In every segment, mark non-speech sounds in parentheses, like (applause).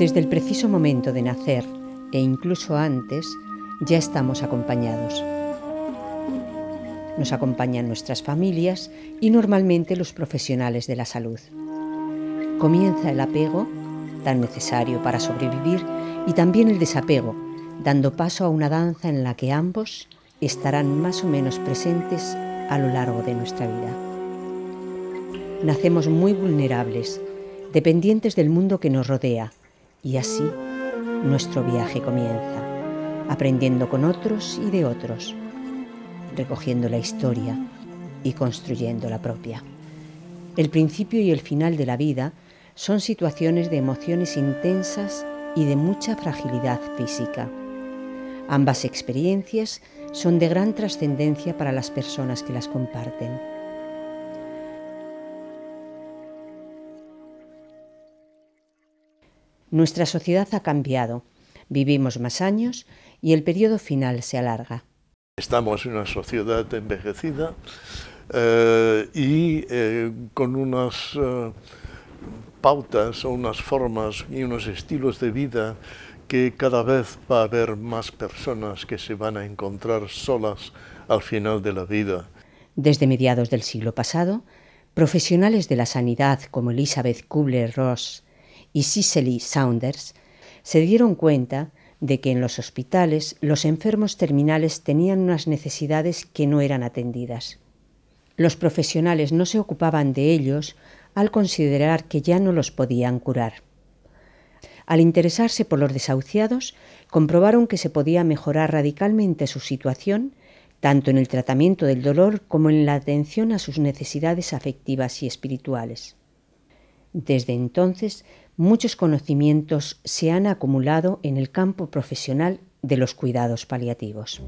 Desde el preciso momento de nacer e incluso antes, ya estamos acompañados. Nos acompañan nuestras familias y normalmente los profesionales de la salud. Comienza el apego, tan necesario para sobrevivir, y también el desapego, dando paso a una danza en la que ambos estarán más o menos presentes a lo largo de nuestra vida. Nacemos muy vulnerables, dependientes del mundo que nos rodea, y así nuestro viaje comienza, aprendiendo con otros y de otros, recogiendo la historia y construyendo la propia. El principio y el final de la vida son situaciones de emociones intensas y de mucha fragilidad física. Ambas experiencias son de gran trascendencia para las personas que las comparten. Nuestra sociedad ha cambiado, vivimos más años y el periodo final se alarga. Estamos en una sociedad envejecida eh, y eh, con unas eh, pautas o unas formas y unos estilos de vida que cada vez va a haber más personas que se van a encontrar solas al final de la vida. Desde mediados del siglo pasado, profesionales de la sanidad como Elizabeth Kubler-Ross y Cicely Saunders se dieron cuenta de que en los hospitales los enfermos terminales tenían unas necesidades que no eran atendidas. Los profesionales no se ocupaban de ellos al considerar que ya no los podían curar. Al interesarse por los desahuciados, comprobaron que se podía mejorar radicalmente su situación, tanto en el tratamiento del dolor como en la atención a sus necesidades afectivas y espirituales. Desde entonces, muchos conocimientos se han acumulado en el campo profesional de los cuidados paliativos.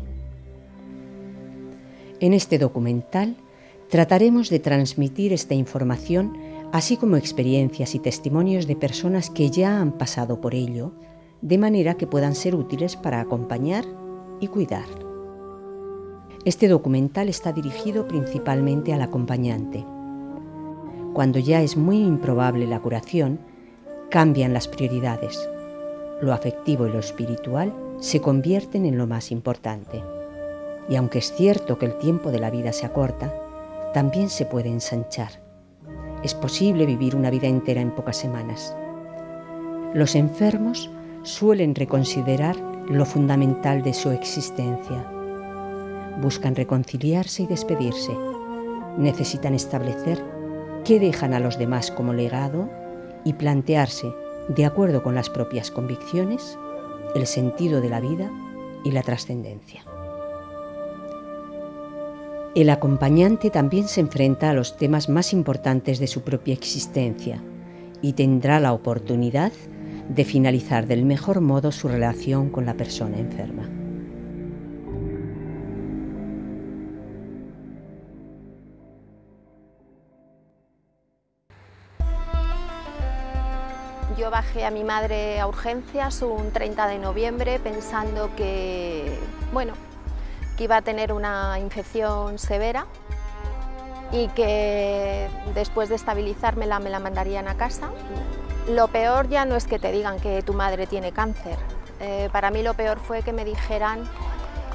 En este documental trataremos de transmitir esta información, así como experiencias y testimonios de personas que ya han pasado por ello, de manera que puedan ser útiles para acompañar y cuidar. Este documental está dirigido principalmente al acompañante. Cuando ya es muy improbable la curación, cambian las prioridades. Lo afectivo y lo espiritual se convierten en lo más importante. Y aunque es cierto que el tiempo de la vida se acorta, también se puede ensanchar. Es posible vivir una vida entera en pocas semanas. Los enfermos suelen reconsiderar lo fundamental de su existencia. Buscan reconciliarse y despedirse. Necesitan establecer qué dejan a los demás como legado y plantearse, de acuerdo con las propias convicciones, el sentido de la vida y la trascendencia. El acompañante también se enfrenta a los temas más importantes de su propia existencia y tendrá la oportunidad de finalizar del mejor modo su relación con la persona enferma. A mi madre a urgencias un 30 de noviembre pensando que, bueno, que iba a tener una infección severa y que después de estabilizármela me la mandarían a casa. Lo peor ya no es que te digan que tu madre tiene cáncer. Eh, para mí lo peor fue que me dijeran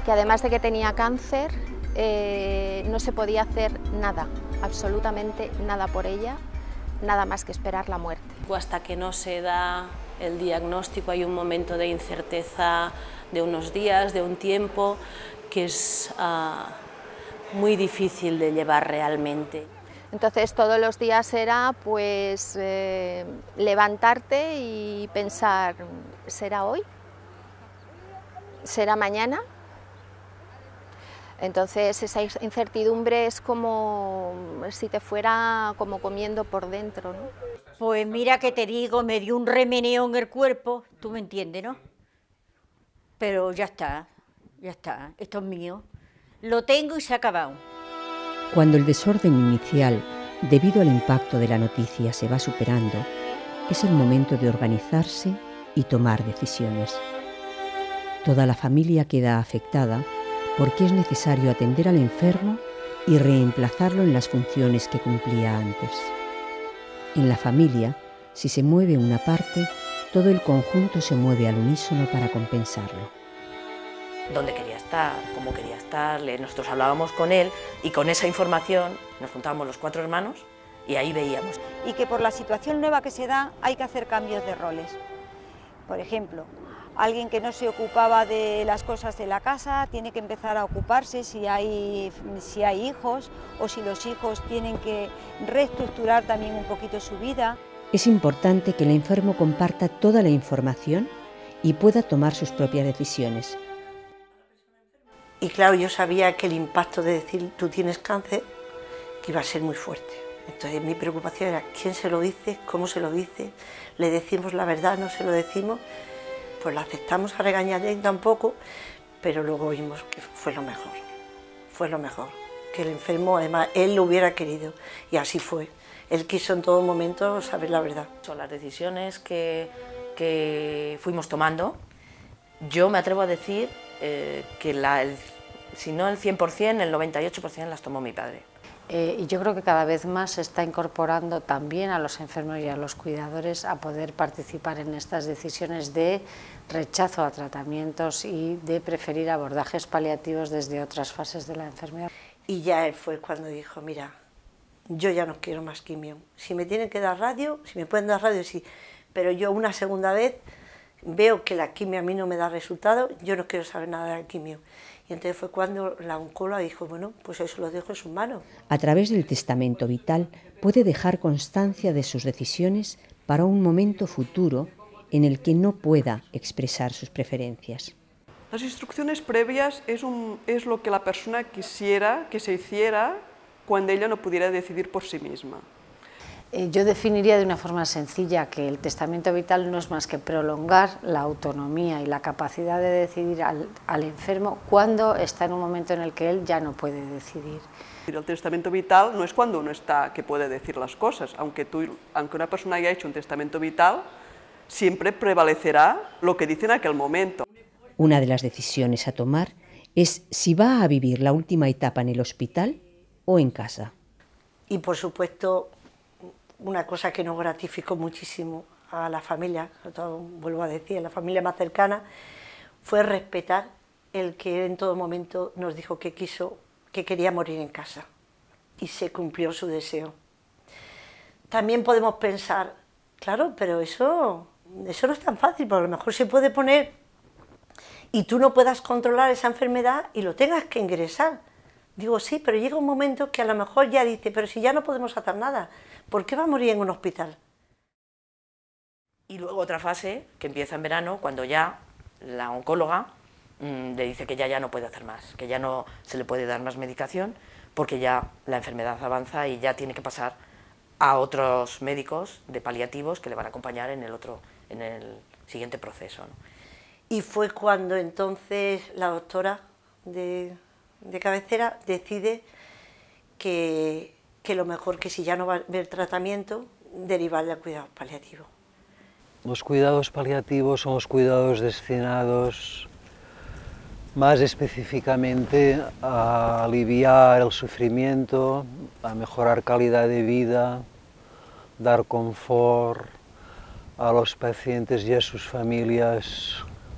que además de que tenía cáncer, eh, no se podía hacer nada, absolutamente nada por ella nada más que esperar la muerte. Hasta que no se da el diagnóstico hay un momento de incerteza de unos días, de un tiempo, que es ah, muy difícil de llevar realmente. Entonces todos los días era pues eh, levantarte y pensar, ¿será hoy? ¿Será mañana? Entonces esa incertidumbre es como si te fuera como comiendo por dentro, ¿no? Pues mira que te digo, me dio un remeneo en el cuerpo, tú me entiendes, ¿no? Pero ya está, ya está, esto es mío. Lo tengo y se ha acabado. Cuando el desorden inicial, debido al impacto de la noticia, se va superando, es el momento de organizarse y tomar decisiones. Toda la familia queda afectada porque es necesario atender al enfermo y reemplazarlo en las funciones que cumplía antes. En la familia, si se mueve una parte, todo el conjunto se mueve al unísono para compensarlo. Dónde quería estar, cómo quería estar, nosotros hablábamos con él y con esa información nos juntábamos los cuatro hermanos y ahí veíamos. Y que por la situación nueva que se da hay que hacer cambios de roles. Por ejemplo, alguien que no se ocupaba de las cosas de la casa tiene que empezar a ocuparse si hay, si hay hijos o si los hijos tienen que reestructurar también un poquito su vida. Es importante que el enfermo comparta toda la información y pueda tomar sus propias decisiones. Y claro, yo sabía que el impacto de decir tú tienes cáncer iba a ser muy fuerte. Entonces mi preocupación era quién se lo dice, cómo se lo dice, le decimos la verdad, no se lo decimos pues la aceptamos a regañadientes tampoco, pero luego vimos que fue lo mejor, fue lo mejor, que el enfermo además él lo hubiera querido y así fue. Él quiso en todo momento saber la verdad. Son las decisiones que, que fuimos tomando. Yo me atrevo a decir eh, que la, si no el 100%, el 98% las tomó mi padre. Eh, y yo creo que cada vez más se está incorporando también a los enfermos y a los cuidadores a poder participar en estas decisiones de rechazo a tratamientos y de preferir abordajes paliativos desde otras fases de la enfermedad. Y ya fue cuando dijo, mira, yo ya no quiero más quimio. Si me tienen que dar radio, si me pueden dar radio, sí. Pero yo una segunda vez veo que la quimio a mí no me da resultado, yo no quiero saber nada de la quimio. Y entonces fue cuando la oncóloga dijo, bueno, pues eso lo dejo en sus manos. A través del testamento vital puede dejar constancia de sus decisiones para un momento futuro en el que no pueda expresar sus preferencias. Las instrucciones previas es, un, es lo que la persona quisiera que se hiciera cuando ella no pudiera decidir por sí misma. Eh, yo definiría de una forma sencilla que el testamento vital no es más que prolongar la autonomía y la capacidad de decidir al, enfermo cuando está en un momento en el que él ya no puede decidir. El testamento vital no es cuando uno está que puede decir las cosas, aunque, tú, aunque una persona haya hecho un testamento vital, siempre prevalecerá lo que dice en aquel momento. Una de las decisiones a tomar es si va a vivir la última etapa en el hospital o en casa. Y por supuesto una cosa que nos gratificó muchísimo a la familia, todo, vuelvo a decir, a la familia más cercana, fue respetar el que en todo momento nos dijo que quiso, que quería morir en casa. Y se cumplió su deseo. También podemos pensar, claro, pero eso, eso no es tan fácil, porque a lo mejor se puede poner y tú no puedas controlar esa enfermedad y lo tengas que ingresar. Digo, sí, pero llega un momento que a lo mejor ya dice, pero si ya no podemos hacer nada, ¿por qué va a morir en un hospital? Y luego otra fase, que empieza en verano, cuando ya la oncóloga mm, le dice que ya, ya no puede hacer más, que ya no se le puede dar más medicación, porque ya la enfermedad avanza y ya tiene que pasar a otros médicos de paliativos que le van a acompañar en el, otro, en el siguiente proceso. Y fue cuando entonces la doctora de de cabecera decide que, que lo mejor que si ya no va a haber tratamiento, derivarle a cuidados paliativos. Los cuidados paliativos son los cuidados destinados más específicamente a aliviar el sufrimiento, a mejorar calidad de vida, dar confort a los pacientes y a sus familias,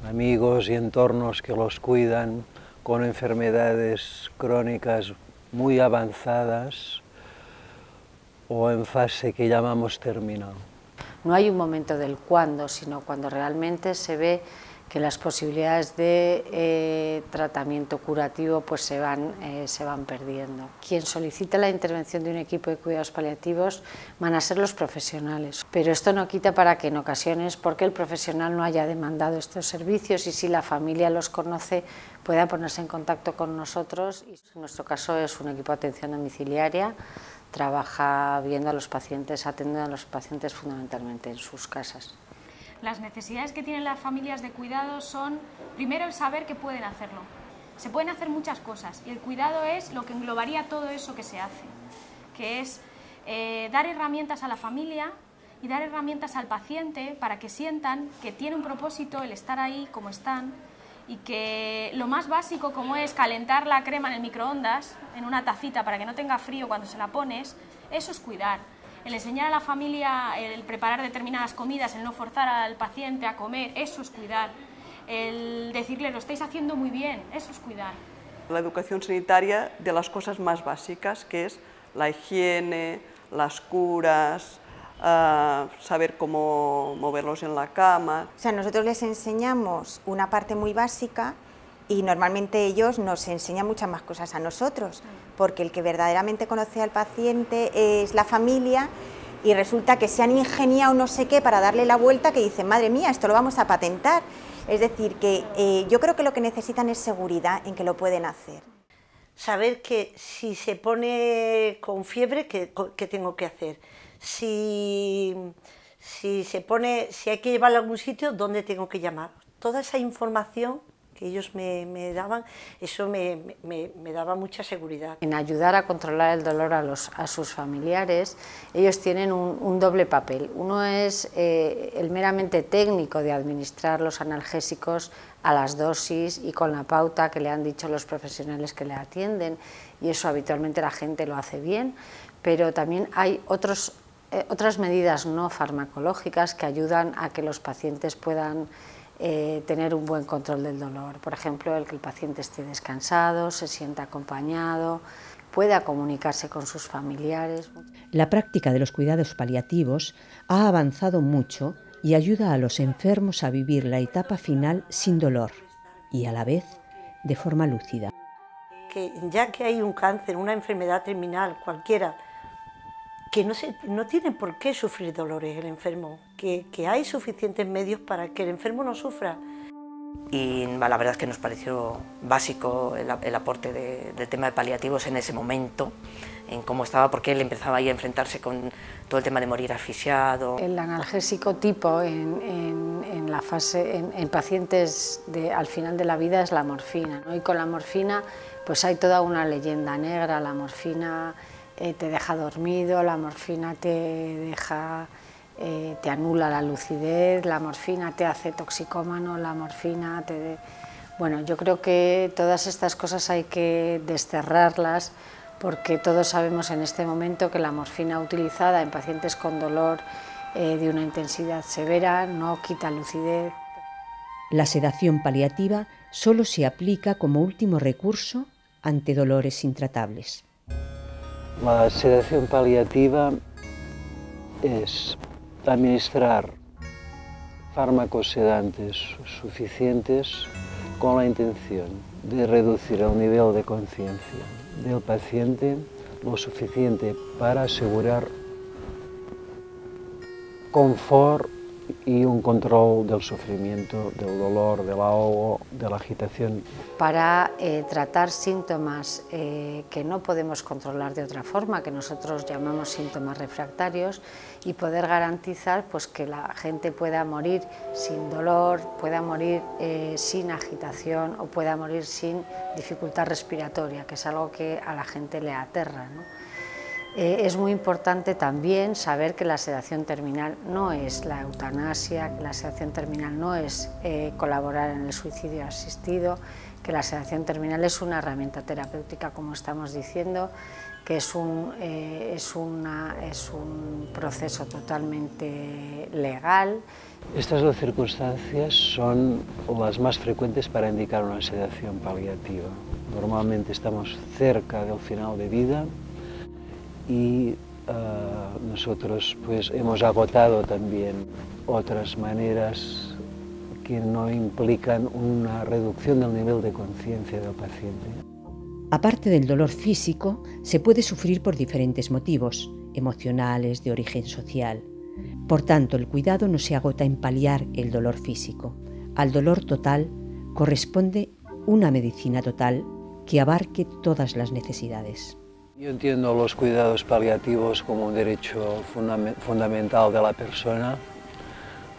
amigos y entornos que los cuidan, con enfermedades crónicas muy avanzadas o en fase que llamamos terminal. No hay un momento del cuándo, sino cuando realmente se ve que las posibilidades de eh, tratamiento curativo pues se van, eh, se van perdiendo. Quien solicita la intervención de un equipo de cuidados paliativos van a ser los profesionales, pero esto no quita para que en ocasiones, porque el profesional no haya demandado estos servicios y si la familia los conoce, pueda ponerse en contacto con nosotros. En nuestro caso es un equipo de atención domiciliaria, trabaja viendo a los pacientes, atendiendo a los pacientes fundamentalmente en sus casas. Las necesidades que tienen las familias de cuidado son, primero, el saber que pueden hacerlo. Se pueden hacer muchas cosas y el cuidado es lo que englobaría todo eso que se hace, que es eh, dar herramientas a la familia y dar herramientas al paciente para que sientan que tiene un propósito el estar ahí como están y que lo más básico como es calentar la crema en el microondas, en una tacita para que no tenga frío cuando se la pones, eso es cuidar. El enseñar a la familia el preparar determinadas comidas, el no forzar al paciente a comer, eso es cuidar. El decirle lo estáis haciendo muy bien, eso es cuidar. La educación sanitaria de las cosas más básicas, que es la higiene, las curas, uh, saber cómo moverlos en la cama. O sea, nosotros les enseñamos una parte muy básica y normalmente ellos nos enseñan muchas más cosas a nosotros, porque el que verdaderamente conoce al paciente es la familia y resulta que se han ingeniado no sé qué para darle la vuelta que dicen, madre mía, esto lo vamos a patentar. Es decir, que eh, yo creo que lo que necesitan es seguridad en que lo pueden hacer. Saber que si se pone con fiebre, ¿qué, tengo que hacer? Si, si se pone, si hay que llevarlo a algún sitio, ¿dónde tengo que llamar? Toda esa información ellos me, daban, eso me, daba mucha seguridad. En ayudar a controlar el dolor a, los, a sus familiares, ellos tienen un, doble papel. Uno es eh, el meramente técnico de administrar los analgésicos a las dosis y con la pauta que le han dicho los profesionales que le atienden, y eso habitualmente la gente lo hace bien, pero también hay otros, eh, otras medidas no farmacológicas que ayudan a que los pacientes puedan eh, tener un buen control del dolor. Por ejemplo, el que el paciente esté descansado, se sienta acompañado, pueda comunicarse con sus familiares. La práctica de los cuidados paliativos ha avanzado mucho y ayuda a los enfermos a vivir la etapa final sin dolor y a la vez de forma lúcida. Que ya que hay un cáncer, una enfermedad terminal, cualquiera, que no, se, no tiene por qué sufrir dolores el enfermo, que, que, hay suficientes medios para que el enfermo no sufra. Y la verdad es que nos pareció básico el, el aporte de, del tema de paliativos en ese momento, en cómo estaba, porque él empezaba ahí a enfrentarse con todo el tema de morir asfixiado. El analgésico tipo en, en, en la fase, en, en, pacientes de, al final de la vida es la morfina, ¿no? y con la morfina pues hay toda una leyenda negra, la morfina eh, te deja dormido, la morfina te deja, eh, te anula la lucidez, la morfina te hace toxicómano, la morfina te... Bueno, yo creo que todas estas cosas hay que desterrarlas porque todos sabemos en este momento que la morfina utilizada en pacientes con dolor eh, de una intensidad severa no quita lucidez. La sedación paliativa solo se aplica como último recurso ante dolores intratables. La sedación paliativa es administrar fármacos sedantes suficientes con la intención de reducir el nivel de conciencia del paciente lo suficiente para asegurar confort y un control del sufrimiento, del dolor, del ahogo, de la agitación. Para eh, tratar síntomas eh, que no podemos controlar de otra forma, que nosotros llamamos síntomas refractarios, y poder garantizar pues, que la gente pueda morir sin dolor, pueda morir eh, sin agitación o pueda morir sin dificultad respiratoria, que es algo que a la gente le aterra. ¿no? Eh, es muy importante también saber que la sedación terminal no es la eutanasia, que la sedación terminal no es eh, colaborar en el suicidio asistido, que la sedación terminal es una herramienta terapéutica, como estamos diciendo, que es un, eh, es, una, es un proceso totalmente legal. Estas dos circunstancias son las más frecuentes para indicar una sedación paliativa. Normalmente estamos cerca del final de vida, y uh, nosotros pues hemos agotado también otras maneras que no implican una reducción del nivel de conciencia del paciente. Aparte del dolor físico, se puede sufrir por diferentes motivos, emocionales, de origen social. Por tanto, el cuidado no se agota en paliar el dolor físico. Al dolor total corresponde una medicina total que abarque todas las necesidades. Yo entiendo los cuidados paliativos como un derecho fundamental de la persona.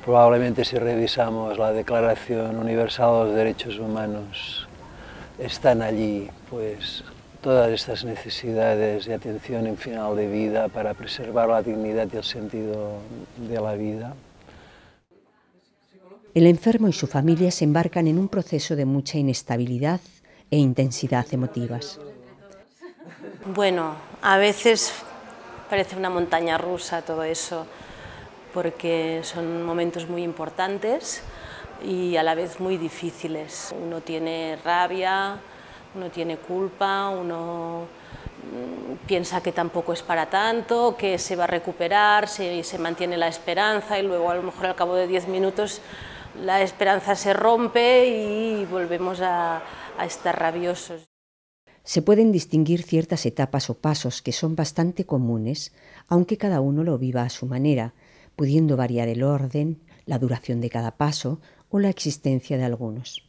Probablemente si revisamos la Declaración Universal de los Derechos Humanos, están allí pues, todas estas necesidades de atención en final de vida para preservar la dignidad y el sentido de la vida. El enfermo y su familia se embarcan en un proceso de mucha inestabilidad e intensidad emotivas. Bueno, a veces parece una montaña rusa todo eso, porque son momentos muy importantes y a la vez muy difíciles. Uno tiene rabia, uno tiene culpa, uno mm, piensa que tampoco es para tanto, que se va a recuperar, se, se mantiene la esperanza y luego a lo mejor al cabo de 10 minutos la esperanza se rompe y volvemos a, a estar rabiosos. Se pueden distinguir ciertas etapas o pasos que son bastante comunes, aunque cada uno lo viva a su manera, pudiendo variar el orden, la duración de cada paso o la existencia de algunos.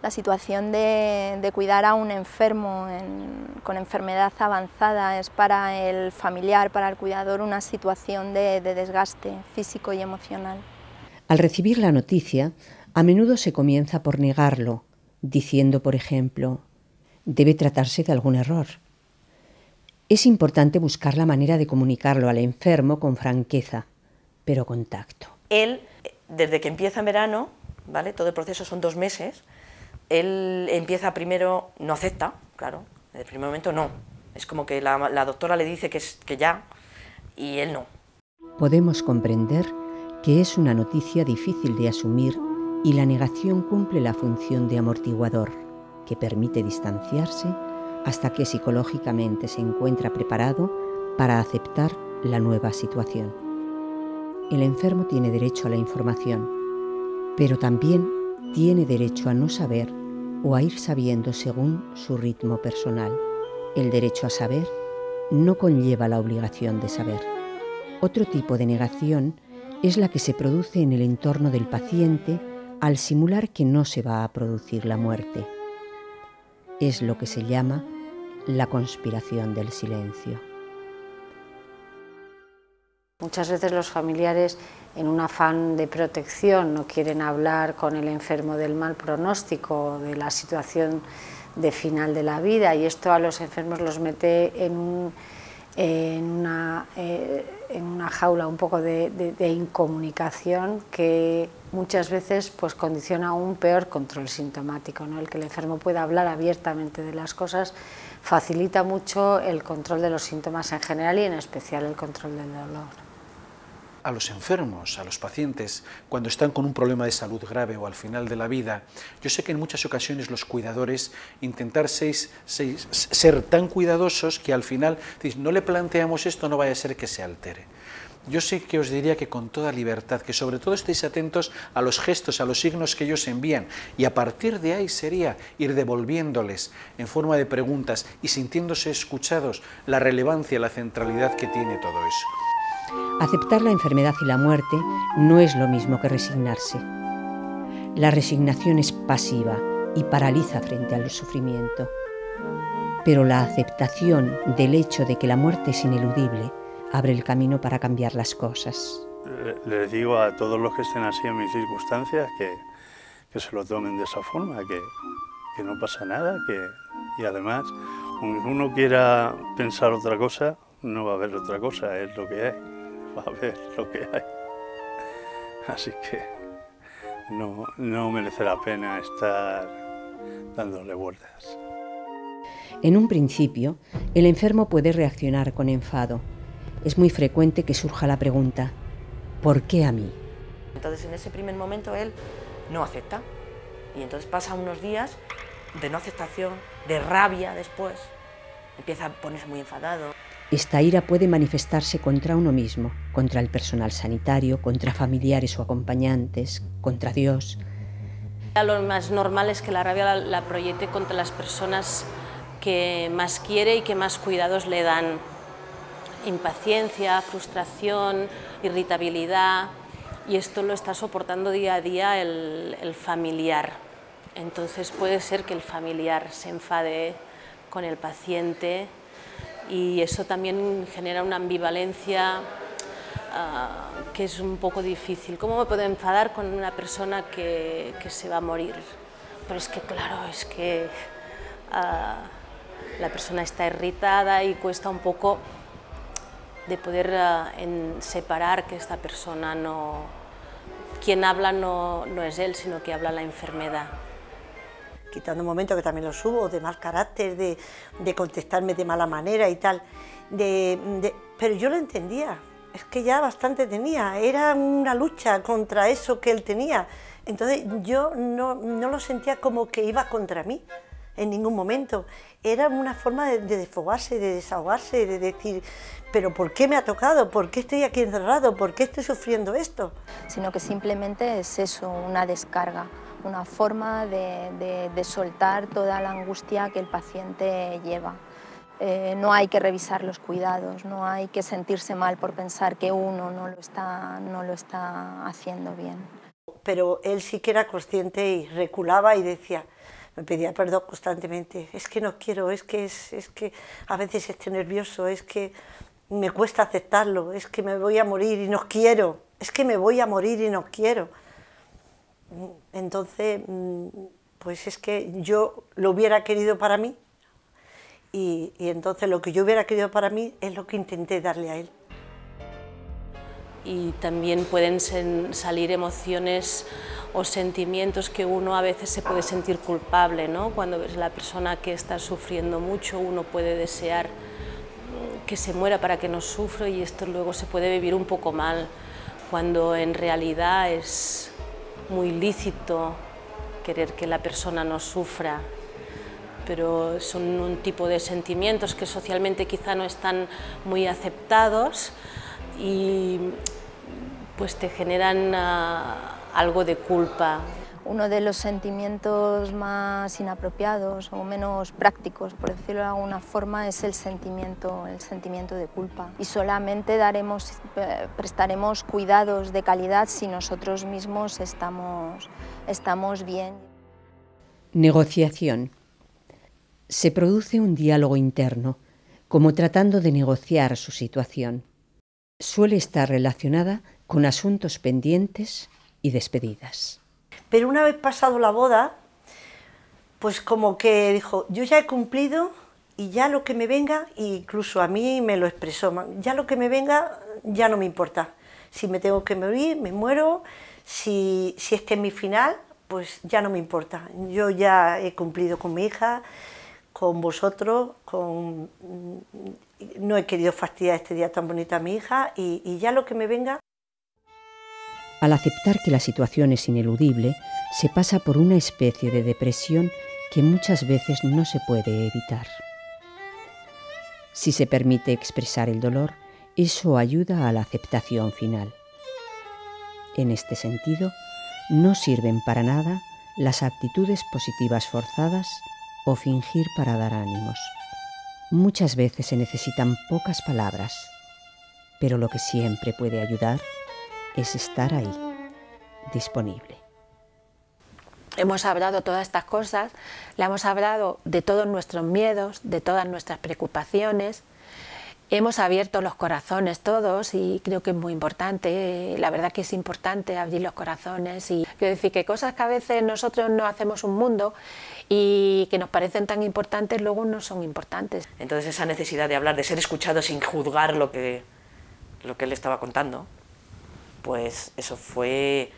La situación de, cuidar a un enfermo con enfermedad avanzada es para el familiar, para el cuidador, una situación de, de desgaste físico y emocional. Al recibir la noticia, a menudo se comienza por negarlo, diciendo, por ejemplo, debe tratarse de algún error. Es importante buscar la manera de comunicarlo al enfermo con franqueza, pero con tacto. Él, desde que empieza en verano, ¿vale? todo el proceso son dos meses, él empieza primero, no acepta, claro, en el primer momento no. Es como que la, la doctora le dice que, es, que ya, y él no. Podemos comprender que es una noticia difícil de asumir y la negación cumple la función de amortiguador, que permite distanciarse hasta que psicológicamente se encuentra preparado para aceptar la nueva situación. El enfermo tiene derecho a la información, pero también tiene derecho a no saber o a ir sabiendo según su ritmo personal. El derecho a saber no conlleva la obligación de saber. Otro tipo de negación es la que se produce en el entorno del paciente al simular que no se va a producir la muerte. Es lo que se llama la conspiración del silencio. Muchas veces los familiares, en un afán de protección, no quieren hablar con el enfermo del mal pronóstico, de la situación de final de la vida, y esto a los enfermos los mete en, una, eh, en una, jaula un poco de, incomunicación que muchas veces pues, condiciona un peor control sintomático, ¿no? el que el enfermo pueda hablar abiertamente de las cosas facilita mucho el control de los síntomas en general y en especial el control del dolor a los enfermos, a los pacientes, cuando están con un problema de salud grave o al final de la vida, yo sé que en muchas ocasiones los cuidadores intentar ser, tan cuidadosos que al final no le planteamos esto, no vaya a ser que se altere. Yo sé que os diría que con toda libertad, que sobre todo estéis atentos a los gestos, a los signos que ellos envían, y a partir de ahí sería ir devolviéndoles en forma de preguntas y sintiéndose escuchados la relevancia, la centralidad que tiene todo eso. Aceptar la enfermedad y la muerte no es lo mismo que resignarse. La resignación es pasiva y paraliza frente al sufrimiento. Pero la aceptación del hecho de que la muerte es ineludible abre el camino para cambiar las cosas. Les digo a todos los que estén así en mis circunstancias que, que se lo tomen de esa forma, que, que no pasa nada, que, y además, aunque uno quiera pensar otra cosa, no va a haber otra cosa, es lo que hay (laughs) a ver lo que hay. Así que no, no merece la pena estar dándole vueltas. En un principio, el enfermo puede reaccionar con enfado. Es muy frecuente que surja la pregunta, ¿por qué a mí? Entonces en ese primer momento él no acepta y entonces pasa unos días de no aceptación, de rabia después, empieza a ponerse muy enfadado. Esta ira puede manifestarse contra uno mismo, contra el personal sanitario, contra familiares o acompañantes, contra Dios. Lo más normal es que la rabia la, proyecte contra las personas que más quiere y que más cuidados le dan. Impaciencia, frustración, irritabilidad, y esto lo está soportando día a día el, el familiar. Entonces puede ser que el familiar se enfade con el paciente y eso también genera una ambivalencia ah, que es un poco difícil. ¿Cómo me puedo enfadar con una persona que, que se va a morir? Pero es que claro, es que ah, la persona está irritada y cuesta un poco de poder ah, separar que esta persona no... Quien habla no, no es él, sino que habla la enfermedad. quitando un momento que también los hubo, de mal carácter, de, contestarme de mala manera y tal. pero yo lo entendía, es que ya bastante tenía, era una lucha contra eso que él tenía. Entonces yo no, lo sentía como que iba contra mí en ningún momento. Era una forma de, de desfogarse, de desahogarse, de decir, pero ¿por qué me ha tocado? ¿Por qué estoy aquí encerrado? ¿Por qué estoy sufriendo esto? Sino que simplemente es eso, una descarga, una forma de, soltar toda la angustia que el paciente lleva. Eh, no hay que revisar los cuidados, no hay que sentirse mal por pensar que uno no lo está, no lo está haciendo bien. Pero él sí que era consciente y reculaba y decía, me pedía perdón constantemente, es que no quiero, es que, es, es que a veces estoy nervioso, es que me cuesta aceptarlo, es que me voy a morir y no quiero, es que me voy a morir y no quiero. Entonces, mm, pues es que yo lo hubiera querido para mí y, entonces lo que yo hubiera querido para mí es lo que intenté darle a él. Y también pueden salir emociones o sentimientos que uno a veces se puede sentir culpable, ¿no? Cuando ves la persona que está sufriendo mucho, uno puede desear que se muera para que no sufra y esto luego se puede vivir un poco mal, cuando en realidad es muy lícito querer que la persona no sufra, pero son un tipo de sentimientos que socialmente quizá no están muy aceptados y pues te generan ah, algo de culpa, uno de los sentimientos más inapropiados o menos prácticos, por decirlo de alguna forma, es el sentimiento, el sentimiento de culpa. Y solamente daremos, eh, prestaremos cuidados de calidad si nosotros mismos estamos, estamos bien. Negociación. Se produce un diálogo interno, como tratando de negociar su situación. Suele estar relacionada con asuntos pendientes y despedidas. Pero una vez pasado la boda, pues como que dijo, yo ya he cumplido y ya lo que me venga, incluso a mí me lo expresó, ya lo que me venga ya no me importa. Si me tengo que morir, me muero, si, si este es mi final, pues ya no me importa. Yo ya he cumplido con mi hija, con vosotros, con... no he querido fastidiar este día tan bonito a mi hija y ya lo que me venga al aceptar que la situación es ineludible, se pasa por una especie de depresión que muchas veces no se puede evitar. Si se permite expresar el dolor, eso ayuda a la aceptación final. En este sentido, no sirven para nada las actitudes positivas forzadas o fingir para dar ánimos. Muchas veces se necesitan pocas palabras, pero lo que siempre puede ayudar es estar ahí, disponible. Hemos hablado todas estas cosas, le hemos hablado de todos nuestros miedos, de todas nuestras preocupaciones, hemos abierto los corazones todos y creo que es muy importante, la verdad que es importante abrir los corazones y quiero decir que cosas que a veces nosotros no hacemos un mundo y que nos parecen tan importantes luego no son importantes. Entonces esa necesidad de hablar, de ser escuchado sin juzgar lo que, lo que él estaba contando, pues eso fue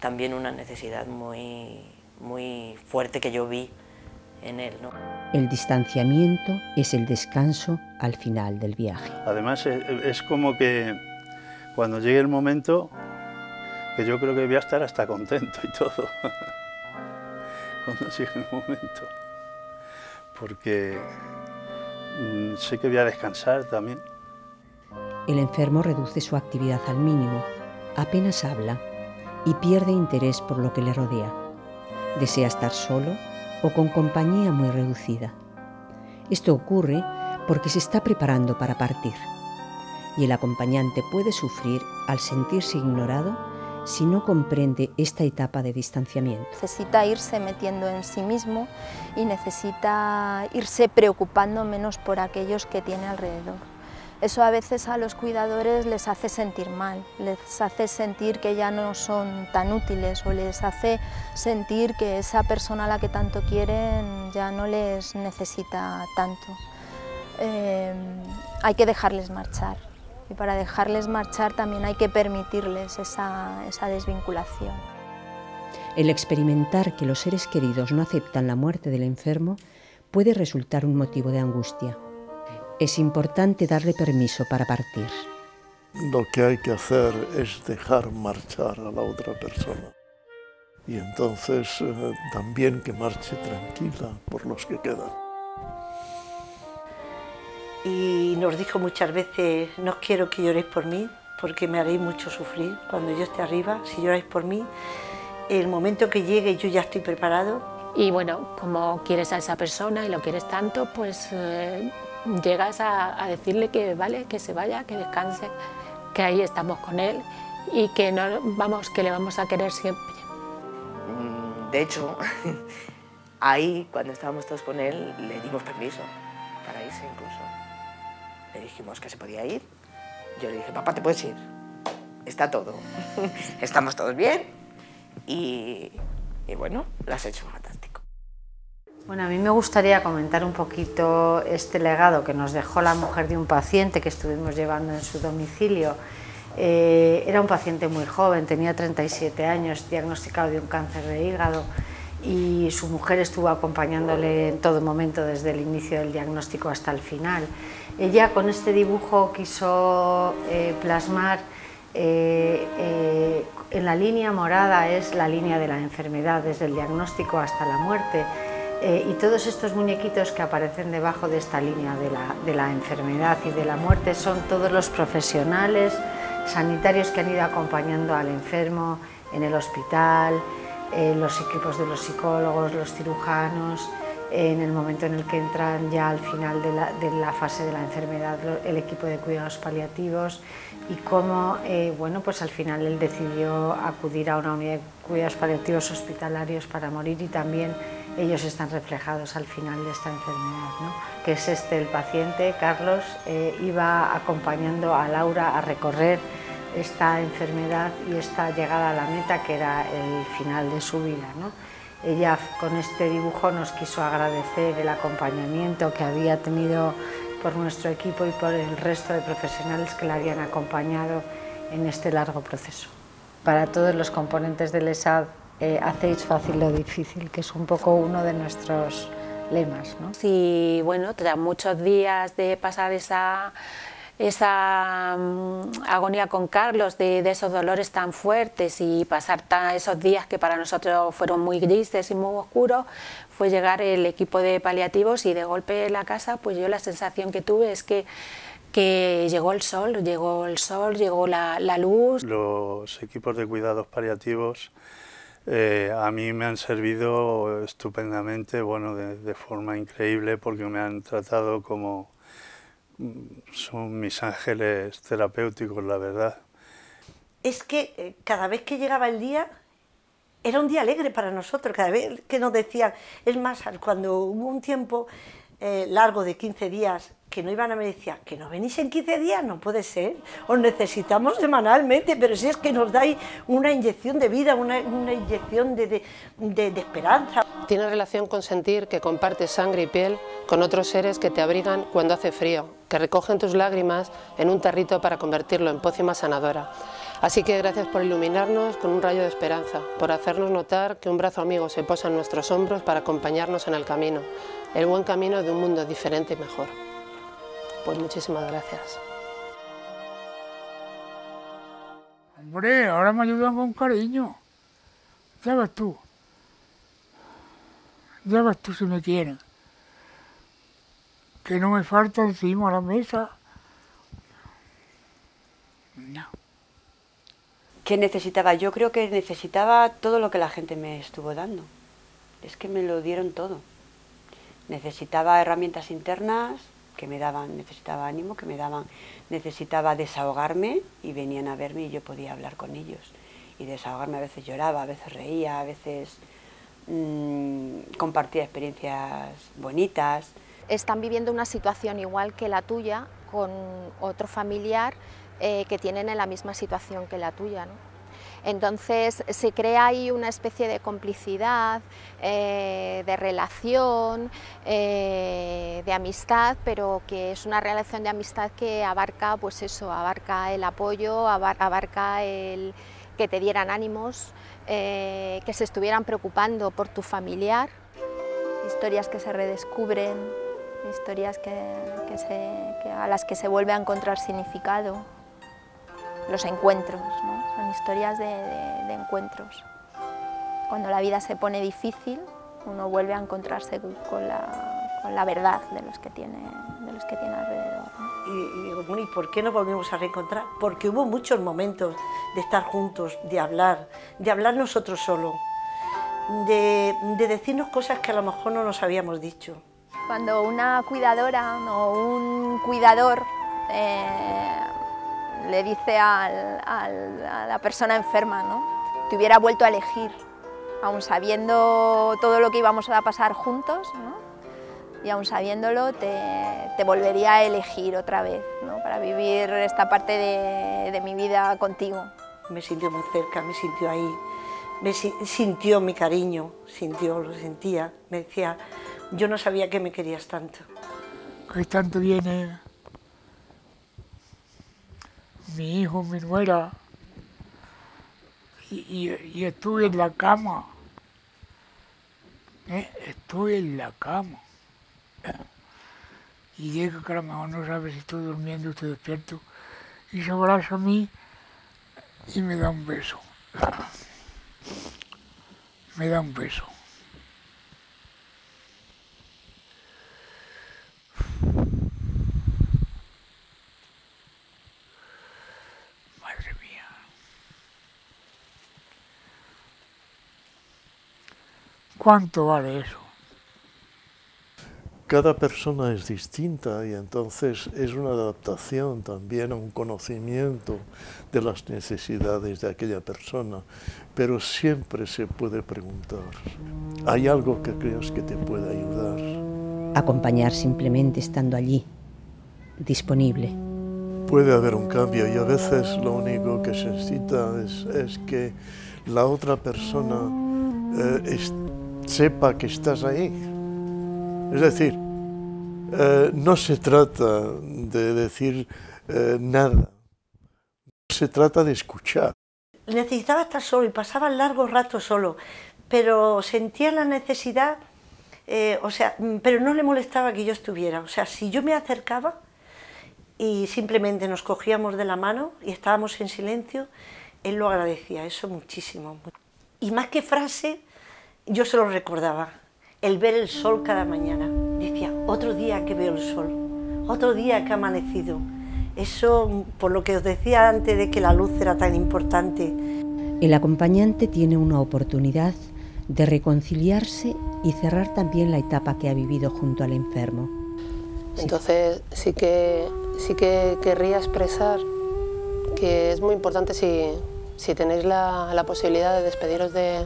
también una necesidad muy, muy fuerte que yo vi en él. El distanciamiento es el descanso al final del viaje. Además es, como que cuando llegue el momento, que yo creo que voy a estar hasta contento y todo, (laughs) cuando llegue el momento, porque mm, sé que voy a descansar también. El enfermo reduce su actividad al mínimo apenas habla y pierde interés por lo que le rodea. Desea estar solo o con compañía muy reducida. Esto ocurre porque se está preparando para partir y el acompañante puede sufrir al sentirse ignorado si no comprende esta etapa de distanciamiento. Necesita irse metiendo en sí mismo y necesita irse preocupando menos por aquellos que tiene alrededor. Eso a veces a los cuidadores les hace sentir mal, les hace sentir que ya no son tan útiles o les hace sentir que esa persona a la que tanto quieren ya no les necesita tanto. Eh, hay que dejarles marchar y para dejarles marchar también hay que permitirles esa desvinculación. el experimentar que los seres queridos no aceptan la muerte del enfermo puede resultar un motivo de angustia. Es importante darle permiso para partir. Lo que hay que hacer es dejar marchar a la otra persona. Y entonces eh, también que marche tranquila por los que quedan. Y nos dijo muchas veces, no quiero que lloréis por mí, porque me haréis mucho sufrir cuando yo esté arriba, si lloráis por mí, el momento que llegue yo ya estoy preparado. Y bueno, como quieres a esa persona y lo quieres tanto, pues eh, llegas a, decirle que vale, que se vaya, que descanse, que ahí estamos con él y que no vamos, que le vamos a querer siempre. Mm, de hecho, (laughs) ahí cuando estábamos todos con él le dimos permiso para irse incluso. Le dijimos que se podía ir yo le dije, papá, te puedes ir. Está todo. (laughs) Estamos todos bien. Y, bueno, lo has hecho. Bueno, a mí me gustaría comentar un poquito este legado que nos dejó la mujer de un paciente que estuvimos llevando en su domicilio. Eh, era un paciente muy joven, tenía 37 años, diagnosticado de un cáncer de hígado y su mujer estuvo acompañándole en todo momento desde el inicio del diagnóstico hasta el final. Ella con este dibujo quiso eh, plasmar eh, en la línea morada es la línea de la enfermedad, desde el diagnóstico hasta la muerte. Y todos estos muñequitos que aparecen debajo de esta línea de la, de la enfermedad y de la muerte son todos los profesionales sanitarios que han ido acompañando al enfermo en el hospital, los equipos de los psicólogos, los cirujanos, en el momento en el que entran ya al final de la, fase de la enfermedad el equipo de cuidados paliativos y cómo eh, bueno, pues al final él decidió acudir a una unidad de cuidados paliativos hospitalarios para morir y también ellos están reflejados al final de esta enfermedad, ¿no? que es este el paciente, Carlos, eh, iba acompañando a Laura a recorrer esta enfermedad y esta llegada a la meta que era el final de su vida. ¿no? Ella con este dibujo nos quiso agradecer el acompañamiento que había tenido por nuestro equipo y por el resto de profesionales que la habían acompañado en este largo proceso. Para todos los componentes del ESAD, eh, hacéis fácil lo difícil, que es un poco uno de nuestros lemas. ¿no? Sí, bueno, tras muchos días de pasar esa esa mm, agonía con Carlos de, esos dolores tan fuertes y pasar esos días que para nosotros fueron muy grises y muy oscuros, fue llegar el equipo de paliativos y de golpe en la casa, pues yo la sensación que tuve es que que llegó el sol, llegó el sol, llegó la, luz. Los equipos de cuidados paliativos eh, a mí me han servido estupendamente, bueno, de, forma increíble porque me han tratado como, son mis ángeles terapéuticos, la verdad. Es que eh, cada vez que llegaba el día, era un día alegre para nosotros, cada vez que nos decían, es más, cuando hubo un tiempo eh, largo de 15 días que no iban a me decía, que no venís en 15 días, no puede ser, os necesitamos semanalmente, pero si es que nos dais una inyección de vida, una, inyección de, de esperanza. Tiene relación con sentir que compartes sangre y piel con otros seres que te abrigan cuando hace frío, que recogen tus lágrimas en un tarrito para convertirlo en pócima sanadora. Así que gracias por iluminarnos con un rayo de esperanza, por hacernos notar que un brazo amigo se posa en nuestros hombros para acompañarnos en el camino, el buen camino de un mundo diferente y mejor. Pues muchísimas gracias. Hombre, ahora me ayudan con cariño. Ya ves tú. Ya ves tú si me quieren. Que no me falta encima la mesa. No. ¿Qué necesitaba? Yo creo que necesitaba todo lo que la gente me estuvo dando. Es que me lo dieron todo. Necesitaba herramientas internas, que me daban, necesitaba ánimo, que me daban, necesitaba desahogarme y venían a verme y yo podía hablar con ellos. Y desahogarme, a veces lloraba, a veces reía, a veces mmm, compartía experiencias bonitas. Están viviendo una situación igual que la tuya con otro familiar eh, que tienen en la misma situación que la tuya. ¿no? Entonces se crea ahí una especie de complicidad, eh, de relación, eh, de amistad, pero que es una relación de amistad que abarca, pues eso, abarca el apoyo, abarca el, que te dieran ánimos, eh, que se estuvieran preocupando por tu familiar, historias que se redescubren, historias que, a las que se vuelve a encontrar significado, los encuentros, son historias de, encuentros. Cuando la vida se pone difícil, uno vuelve a encontrarse con la, verdad de los que tiene, de los que tiene alrededor. Y, digo, ¿y por qué nos volvimos a reencontrar? Porque hubo muchos momentos de estar juntos, de hablar, de hablar nosotros solos, de, decirnos cosas que a lo mejor no nos habíamos dicho. Cuando una cuidadora o un cuidador eh, le dice a la persona enferma, ¿no? te hubiera vuelto a elegir, aun sabiendo todo lo que íbamos a pasar juntos, y aun sabiéndolo te, volvería a elegir otra vez para vivir esta parte de, mi vida contigo. Me sintió muy cerca, me sintió ahí, me sintió mi cariño, sintió, lo sentía, me decía, yo no sabía que me querías tanto. Que tanto viene mi hijo, mi nuera, y, estuve en la cama, ¿eh? estuve en la cama. Y llega que a lo mejor no sabe si estoy durmiendo o estoy despierto, y se abraza a mí y me da un beso. Me da un beso. ¿Cuánto vale eso? Cada persona es distinta y entonces es una adaptación también a un conocimiento de las necesidades de aquella persona, pero siempre se puede preguntar, ¿hay algo que creas que te pueda ayudar? Acompañar simplemente estando allí, disponible. Puede haber un cambio y a veces lo único que se necesita es, que la otra persona eh, sepa que estás ahí. Es decir, eh, no se trata de decir eh, nada, se trata de escuchar. Necesitaba estar solo y pasaba largos ratos solo, pero sentía la necesidad, eh, o sea, pero no le molestaba que yo estuviera. O sea, si yo me acercaba y simplemente nos cogíamos de la mano y estábamos en silencio, él lo agradecía, eso muchísimo. Y más que frase, yo se lo recordaba, el ver el sol cada mañana. Decía, otro día que veo el sol, otro día que ha amanecido. Eso, por lo que os decía antes de que la luz era tan importante. El acompañante tiene una oportunidad de reconciliarse y cerrar también la etapa que ha vivido junto al enfermo. Entonces sí que, sí que querría expresar que es muy importante si, si tenéis la, la posibilidad de despediros de,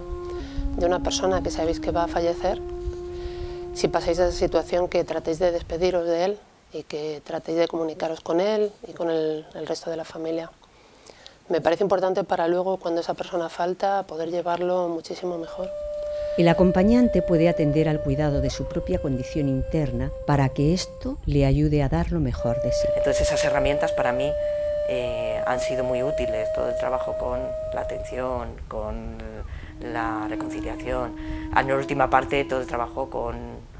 de una persona que sabéis que va a fallecer, si pasáis esa situación que tratéis de despediros de él y que tratéis de comunicaros con él y con el, resto de la familia. Me parece importante para luego, cuando esa persona falta, poder llevarlo muchísimo mejor. El acompañante puede atender al cuidado de su propia condición interna para que esto le ayude a dar lo mejor de sí. Entonces esas herramientas para mí eh, han sido muy útiles, todo el trabajo con la atención, con la reconciliación. En la última parte todo el trabajo con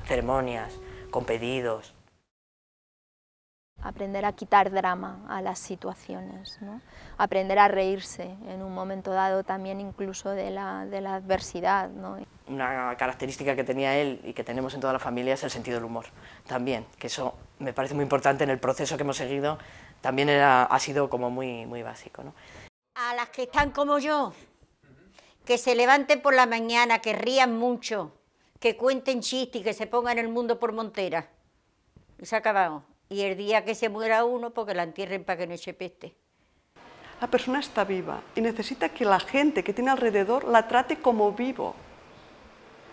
ceremonias, con pedidos. Aprender a quitar drama a las situaciones, ¿no? aprender a reírse en un momento dado también incluso de la, de la adversidad. ¿no? Una característica que tenía él y que tenemos en toda la familia es el sentido del humor también, que eso me parece muy importante en el proceso que hemos seguido, también era, ha sido como muy, muy básico. ¿no? A las que están como yo, que se levanten por la mañana, que rían mucho, que cuenten chistes y que se pongan el mundo por montera. Y se ha acabado. Y el día que se muera uno, porque la entierren para que no se peste. La persona está viva y necesita que la gente que tiene alrededor la trate como vivo,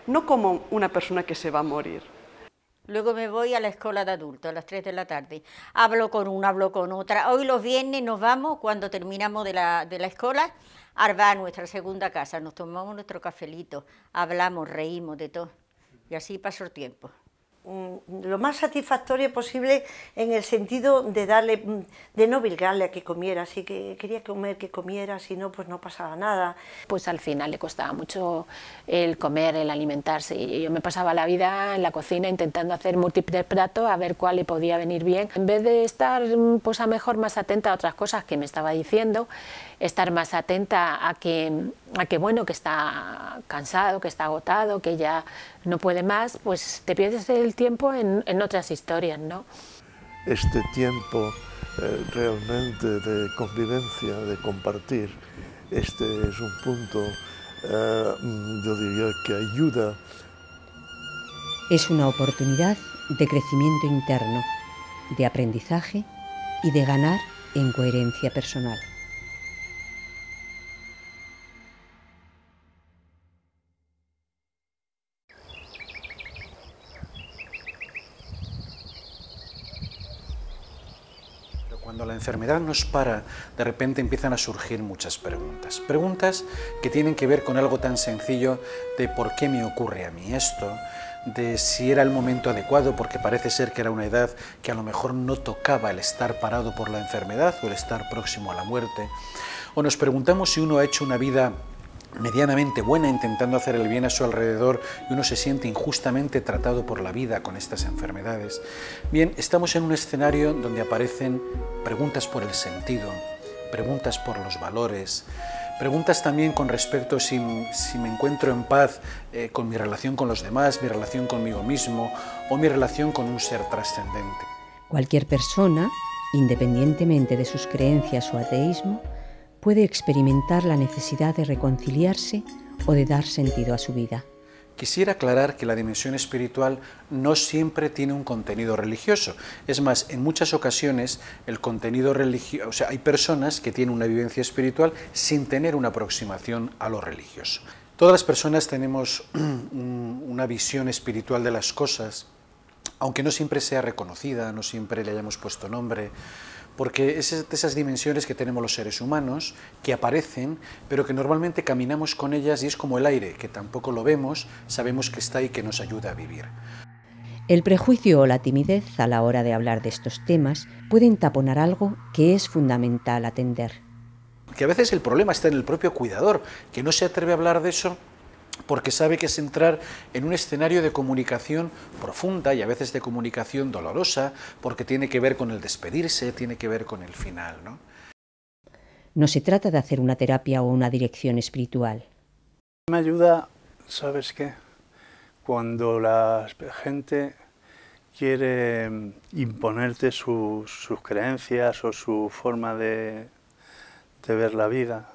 no como una persona que se va a morir. Luego me voy a la escuela de adultos a las 3 de la tarde. Hablo con una, hablo con otra. Hoy los viernes nos vamos, cuando terminamos de la, de la escuela, a nuestra segunda casa. Nos tomamos nuestro cafelito, hablamos, reímos de todo. Y así pasó el tiempo. Mm, lo más satisfactoria posible en el sentido de darle, mm, de no obligarle a que comiera, si que quería comer, que comiera, si no, pues no pasaba nada. Pues al final le costaba mucho el comer, el alimentarse, y yo me pasaba la vida en la cocina intentando hacer múltiples platos a ver cuál le podía venir bien, en vez de estar pues a mejor más atenta a otras cosas que me estaba diciendo, estar más atenta a que, a que bueno, que está cansado, que está agotado, que ya no puede más, pues te pierdes el tiempo en, en otras historias, ¿no? Este tiempo eh, realmente de convivencia, de compartir, este es un punto, eh, yo diría que ayuda. Es una oportunidad de crecimiento interno, de aprendizaje y de ganar en coherencia personal. Enfermedad nos para, de repente empiezan a surgir muchas preguntas. Preguntas que tienen que ver con algo tan sencillo de por qué me ocurre a mí esto, de si era el momento adecuado, porque parece ser que era una edad que a lo mejor no tocaba el estar parado por la enfermedad o el estar próximo a la muerte. O nos preguntamos si uno ha hecho una vida medianamente buena intentando hacer el bien a su alrededor y uno se siente injustamente tratado por la vida con estas enfermedades. Bien, estamos en un escenario donde aparecen preguntas por el sentido, preguntas por los valores, preguntas también con respecto si, si me encuentro en paz eh, con mi relación con los demás, mi relación conmigo mismo o mi relación con un ser trascendente. Cualquier persona, independientemente de sus creencias o ateísmo, puede experimentar la necesidad de reconciliarse o de dar sentido a su vida. Quisiera aclarar que la dimensión espiritual no siempre tiene un contenido religioso. Es más, en muchas ocasiones el contenido religioso, o sea, hay personas que tienen una vivencia espiritual sin tener una aproximación a lo religioso. Todas las personas tenemos (clears throat) una visión espiritual de las cosas, aunque no siempre sea reconocida, no siempre le hayamos puesto nombre, porque es de esas dimensiones que tenemos los seres humanos, que aparecen, pero que normalmente caminamos con ellas y es como el aire, que tampoco lo vemos, sabemos que está y que nos ayuda a vivir. El prejuicio o la timidez a la hora de hablar de estos temas pueden taponar algo que es fundamental atender. Que a veces el problema está en el propio cuidador, que no se atreve a hablar de eso porque sabe que es entrar en un escenario de comunicación profunda y a veces de comunicación dolorosa, porque tiene que ver con el despedirse, tiene que ver con el final. ¿no? no se trata de hacer una terapia o una dirección espiritual. Me ayuda, ¿sabes qué? Cuando la gente quiere imponerte sus, sus creencias o su forma de, de ver la vida,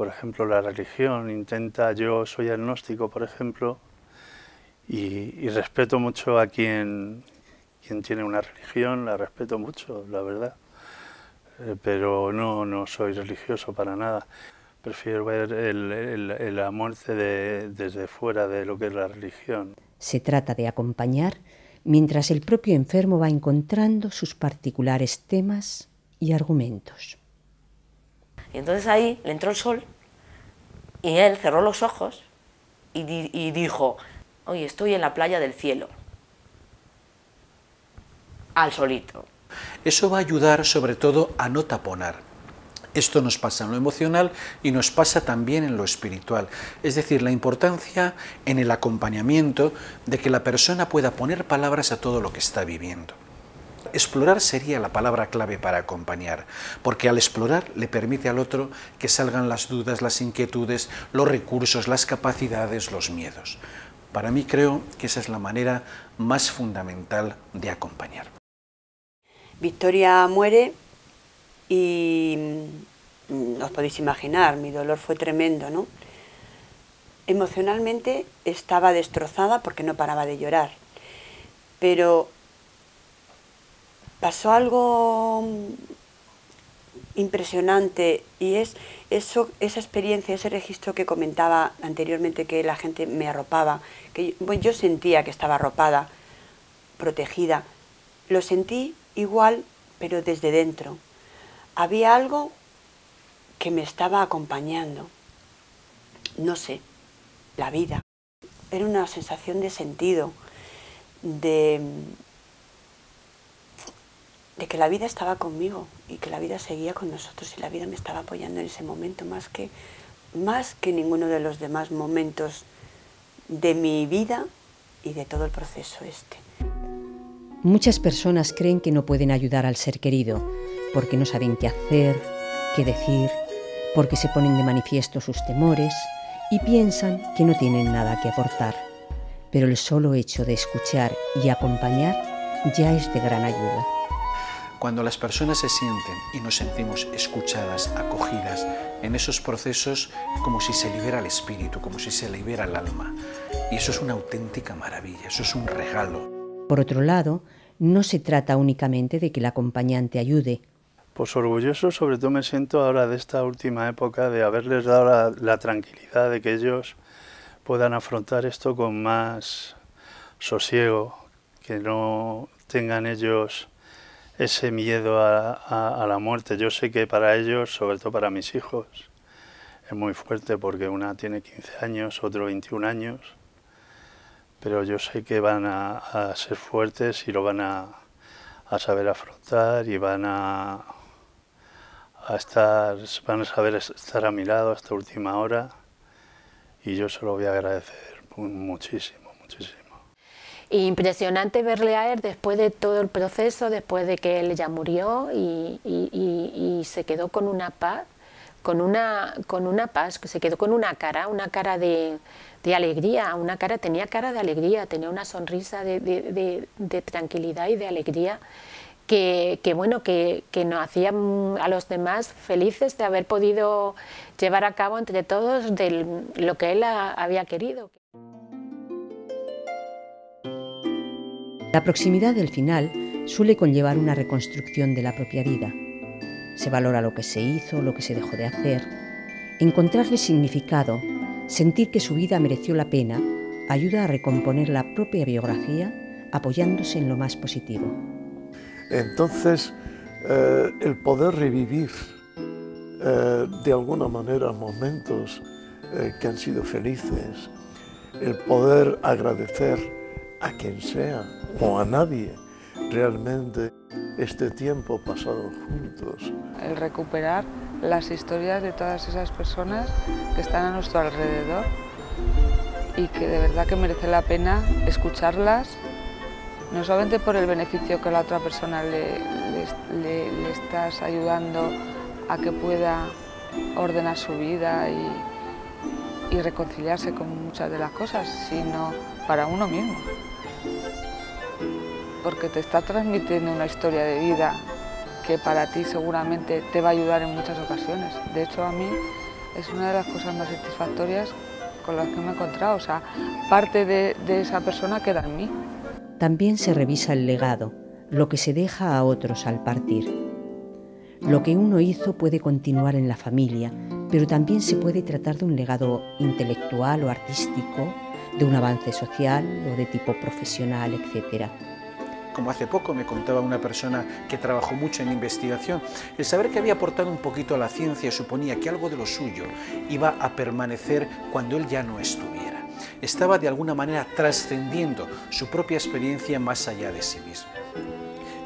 por ejemplo, la religión intenta, yo soy agnóstico, por ejemplo, y, respeto mucho a quien, tiene una religión, la respeto mucho, la verdad, eh, pero no, no soy religioso para nada. Prefiero ver el, muerte desde fuera de lo que es la religión. Se trata de acompañar mientras el propio enfermo va encontrando sus particulares temas y argumentos. Y entonces ahí le entró el sol y él cerró los ojos y, dijo, hoy estoy en la playa del cielo, al solito. Eso va a ayudar sobre todo a no taponar. Esto nos pasa en lo emocional y nos pasa también en lo espiritual. Es decir, la importancia en el acompañamiento de que la persona pueda poner palabras a todo lo que está viviendo. Explorar sería la palabra clave para acompañar, porque al explorar le permite al otro que salgan las dudas, las inquietudes, los recursos, las capacidades, los miedos. Para mí creo que esa es la manera más fundamental de acompañar. Victoria muere y mm, os podéis imaginar, mi dolor fue tremendo, ¿no? Emocionalmente estaba destrozada porque no paraba de llorar, pero pasó algo impresionante y es eso, esa experiencia, ese registro que comentaba anteriormente que la gente me arropaba, que yo, yo sentía que estaba arropada, protegida, lo sentí igual pero desde dentro. Había algo que me estaba acompañando, no sé, la vida. Era una sensación de sentido, de, de que la vida estaba conmigo y que la vida seguía con nosotros y la vida me estaba apoyando en ese momento más que, más que ninguno de los demás momentos de mi vida y de todo el proceso este. Muchas personas creen que no pueden ayudar al ser querido porque no saben qué hacer, qué decir, porque se ponen de manifiesto sus temores y piensan que no tienen nada que aportar. Pero el solo hecho de escuchar y acompañar ya es de gran ayuda. Cuando las personas se sienten y nos sentimos escuchadas, acogidas, en esos procesos como si se libera el espíritu, como si se libera el alma. Y eso es una auténtica maravilla, eso es un regalo. Por otro lado, no se trata únicamente de que el acompañante ayude. Pues orgulloso sobre todo me siento ahora de esta última época de haberles dado la, la tranquilidad de que ellos puedan afrontar esto con más sosiego, que no tengan ellos ese miedo a, la muerte. Yo sé que para ellos, sobre todo para mis hijos, es muy fuerte porque una tiene 15 años, otro 21 años, pero yo sé que van a, ser fuertes y lo van a, saber afrontar y van a, a estar, van a saber estar a mi lado hasta última hora y yo se lo voy a agradecer muchísimo, muchísimo. Impresionante verle a él después de todo el proceso, después de que él ya murió y, se quedó con una paz, con una, con una paz, se quedó con una cara, una cara de, alegría, una cara, tenía cara de alegría, tenía una sonrisa de, tranquilidad y de alegría que, bueno, que, que, nos hacía a los demás felices de haber podido llevar a cabo entre todos lo que él había querido. La proximidad del final suele conllevar una reconstrucción de la propia vida. Se valora lo que se hizo, lo que se dejó de hacer. Encontrarle significado, sentir que su vida mereció la pena, ayuda a recomponer la propia biografía apoyándose en lo más positivo. Entonces, eh, el poder revivir eh, de alguna manera momentos eh, que han sido felices, el poder agradecer a quien sea o a nadie realmente este tiempo pasado juntos. El recuperar las historias de todas esas personas que están a nuestro alrededor y que de verdad que merece la pena escucharlas, no solamente por el beneficio que la otra persona le, le, estás ayudando a que pueda ordenar su vida y, y reconciliarse con muchas de las cosas, sino para uno mismo porque te está transmitiendo una historia de vida que para ti seguramente te va a ayudar en muchas ocasiones. De hecho, a mí es una de las cosas más satisfactorias con las que me he encontrado. O sea, parte de, esa persona queda en mí. También se revisa el legado, lo que se deja a otros al partir. Lo que uno hizo puede continuar en la familia, pero también se puede tratar de un legado intelectual o artístico, de un avance social o de tipo profesional, etcétera como hace poco me contaba una persona que trabajó mucho en investigación, el saber que había aportado un poquito a la ciencia suponía que algo de lo suyo iba a permanecer cuando él ya no estuviera. Estaba de alguna manera trascendiendo su propia experiencia más allá de sí mismo.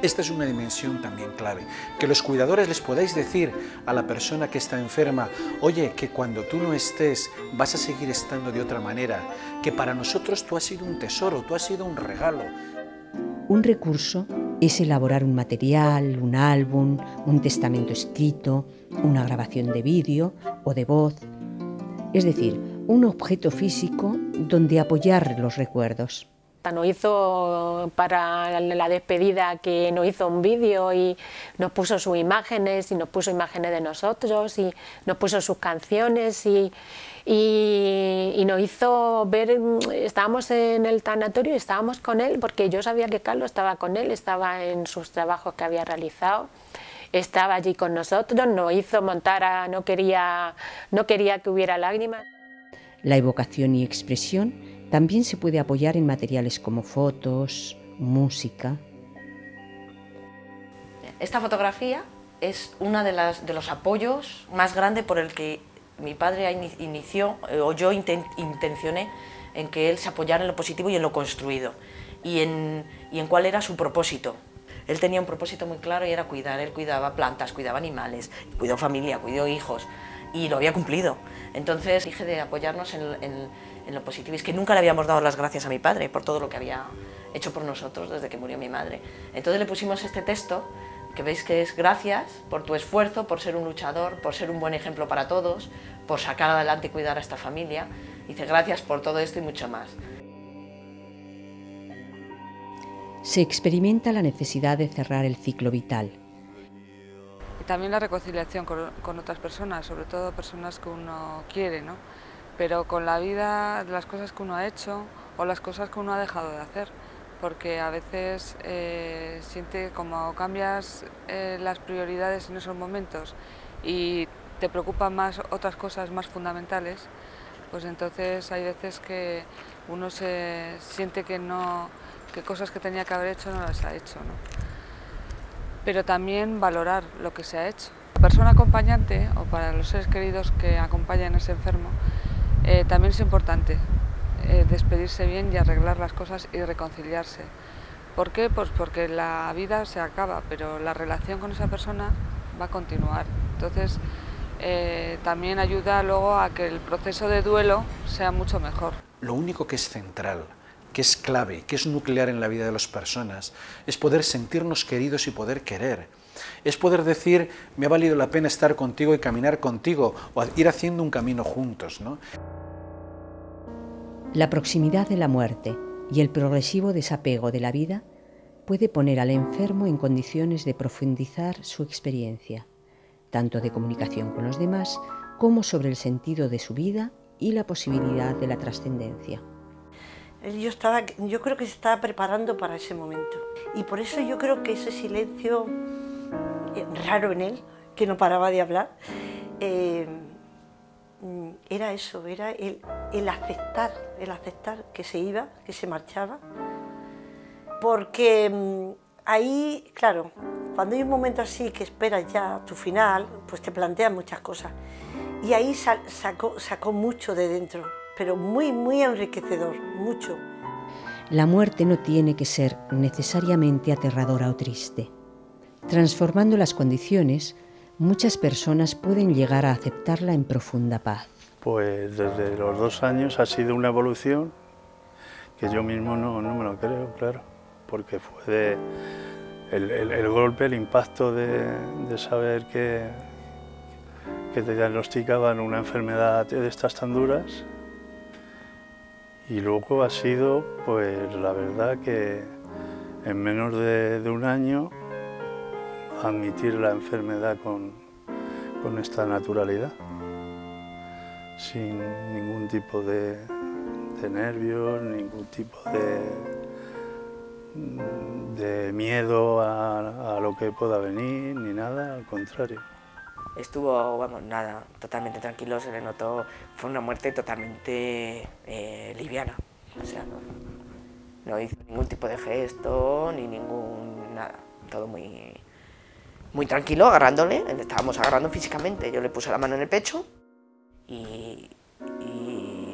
Esta es una dimensión también clave, que los cuidadores les podáis decir a la persona que está enferma, oye, que cuando tú no estés vas a seguir estando de otra manera, que para nosotros tú has sido un tesoro, tú has sido un regalo, un recurso es elaborar un material, un álbum, un testamento escrito, una grabación de vídeo o de voz, es decir, un objeto físico donde apoyar los recuerdos. Nos hizo para la despedida que nos hizo un vídeo y nos puso sus imágenes y nos puso imágenes de nosotros y nos puso sus canciones y, y, nos hizo ver, estábamos en el tanatorio y estábamos con él, porque yo sabía que Carlos estaba con él, estaba en sus trabajos que había realizado, estaba allí con nosotros, nos hizo montar, a, no, quería, no quería que hubiera lágrimas. La evocación y expresión también se puede apoyar en materiales como fotos, música. Esta fotografía es uno de, los apoyos más grandes por el que mi padre inició, eh, o yo intencioné, en que él se apoyara en lo positivo y en lo construido. y en, y en cuál era su propósito. Él tenía un propósito muy claro y era cuidar, él cuidaba plantas, cuidaba animales, cuidó familia, cuidó hijos y lo había cumplido. Entonces dije de apoyarnos en, en, en lo positivo. Es que nunca le habíamos dado las gracias a mi padre por todo lo que había hecho por nosotros desde que murió mi madre. Entonces le pusimos este texto que veis que es gracias por tu esfuerzo, por ser un luchador, por ser un buen ejemplo para todos, por sacar adelante y cuidar a esta familia. Dice gracias por todo esto y mucho más. Se experimenta la necesidad de cerrar el ciclo vital. Y también la reconciliación con, con otras personas, sobre todo personas que uno quiere, ¿no? Pero con la vida, las cosas que uno ha hecho o las cosas que uno ha dejado de hacer porque a veces eh, siente como cambias eh, las prioridades en esos momentos y te preocupan más otras cosas más fundamentales, pues entonces hay veces que uno se siente que no, que cosas que tenía que haber hecho no las ha hecho. ¿no? Pero también valorar lo que se ha hecho. La persona acompañante o para los seres queridos que acompañan a ese enfermo eh, también es importante eh, despedirse bien y arreglar las cosas y reconciliarse. ¿Por qué? Pues porque la vida se acaba, pero la relación con esa persona va a continuar. Entonces, eh, también ayuda luego a que el proceso de duelo sea mucho mejor. Lo único que es central, que es clave, que es nuclear en la vida de las personas, es poder sentirnos queridos y poder querer. Es poder decir, me ha valido la pena estar contigo y caminar contigo, o ir haciendo un camino juntos. ¿no? La proximidad de la muerte y el progresivo desapego de la vida puede poner al enfermo en condiciones de profundizar su experiencia, tanto de comunicación con los demás como sobre el sentido de su vida y la posibilidad de la trascendencia. Yo, estaba, yo creo que se estaba preparando para ese momento y por eso yo creo que ese silencio eh, raro en él, que no paraba de hablar, eh, Mm, era eso, era el, aceptar, el aceptar que se iba, que se marchaba. Porque mm, ahí, claro, cuando hay un momento así que esperas ya tu final, pues te plantean muchas cosas. Y ahí sacó, sacó mucho de dentro, pero muy, muy enriquecedor, mucho. La muerte no tiene que ser necesariamente aterradora o triste. Transformando las condiciones, muchas personas pueden llegar a aceptarla en profunda paz. Pues desde los dos años ha sido una evolución que yo mismo no, no me lo creo, claro, porque fue de el, golpe, el impacto de, saber que, que te diagnosticaban una enfermedad de estas tan duras y luego ha sido, pues la verdad que en menos de un año admitir la enfermedad con, esta naturalidad, sin ningún tipo de, nervios, ningún tipo de, de miedo a, lo que pueda venir, ni nada, al contrario. Estuvo, vamos, nada, totalmente tranquilo, se le notó, fue una muerte totalmente eh, liviana, o sea, no, no hizo ningún tipo de gesto, ni ningún, nada, todo muy, muy tranquilo, agarrándole, estábamos agarrando físicamente. Yo le puse la mano en el pecho y,